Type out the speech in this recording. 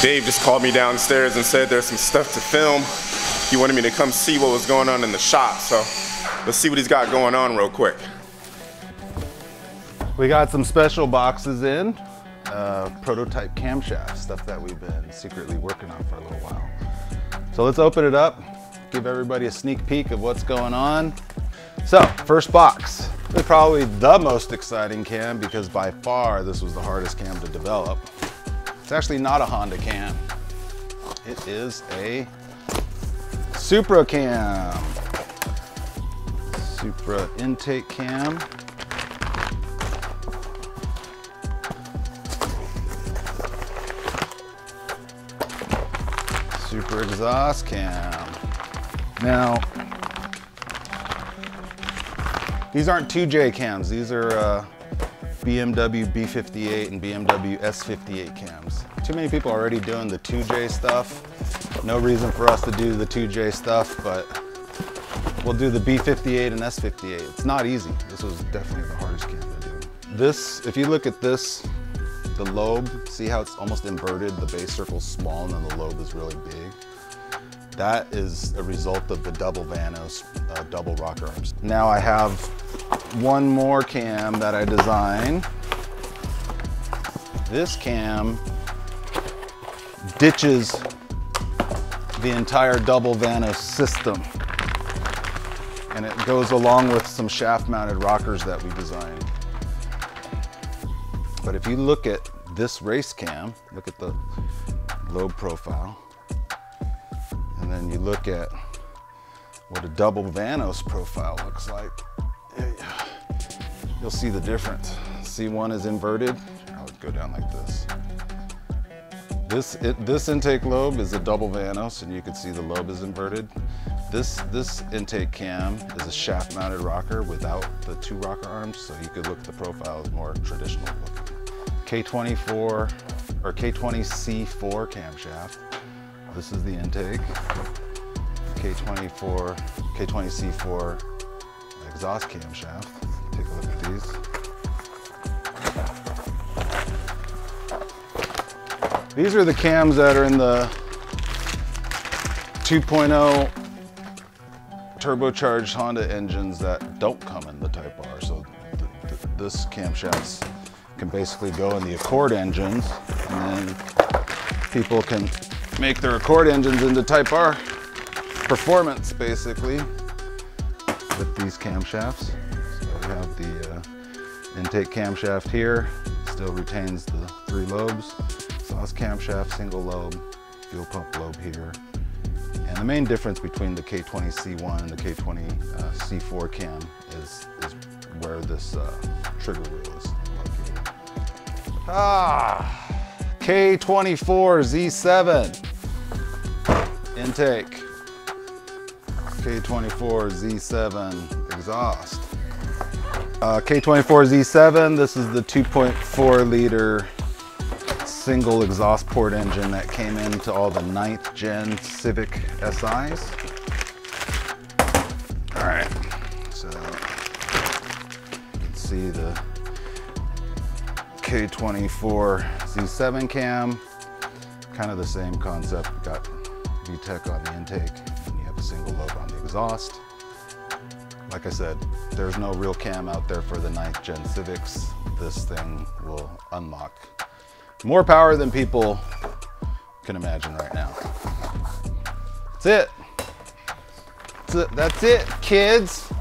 Dave just called me downstairs and said there's some stuff to film. He wanted me to come see what was going on in the shop, so let's see what he's got going on real quick. We got some special boxes in, uh, prototype camshaft, stuff that we've been secretly working on for a little while. So let's open it up, give everybody a sneak peek of what's going on. So, first box. Probably the most exciting cam because by far this was the hardest cam to develop. It's actually not a Honda cam. It is a Supra cam. Supra intake cam. Supra exhaust cam. Now, these aren't 2J cams. These are uh, BMW B58 and BMW S58 cams. Too many people already doing the 2J stuff. No reason for us to do the 2J stuff, but we'll do the B58 and S58. It's not easy. This was definitely the hardest cam to do. This, if you look at this, the lobe, see how it's almost inverted? The base circle's small and then the lobe is really big. That is a result of the double Vanos, uh, double rocker arms. Now I have one more cam that I designed. This cam ditches the entire double Vanos system. And it goes along with some shaft mounted rockers that we designed. But if you look at this race cam, look at the lobe profile, and then you look at what a double Vanos profile looks like, you'll see the difference. C1 is inverted, I would go down like this. This, it, this intake lobe is a double Vanos and you can see the lobe is inverted. This, this intake cam is a shaft mounted rocker without the two rocker arms so you could look at the profile as more traditional looking. K24 or K20C4 camshaft. This is the intake. K24, K20C4 exhaust camshaft. Take a look at these. These are the cams that are in the 2.0 turbocharged Honda engines that don't come in the Type R. So th th this camshaft can basically go in the Accord engines and then people can make their Accord engines into Type R performance basically with these camshafts. So we have the uh, intake camshaft here, still retains the three lobes, exhaust camshaft, single lobe, fuel pump lobe here. And the main difference between the K20C1 and the K20C4 uh, cam is, is where this uh, trigger wheel is. Ah, K24 Z7 intake. K24 Z7 exhaust. Uh, K24 Z7, this is the 2.4 liter single exhaust port engine that came into all the ninth gen Civic SIs. All right, so you can see the K24 Z7 cam. Kind of the same concept. Got VTEC on the intake and you have a single the exhaust. Like I said, there's no real cam out there for the 9th gen Civics. This thing will unlock more power than people can imagine right now. That's it. That's it, That's it kids.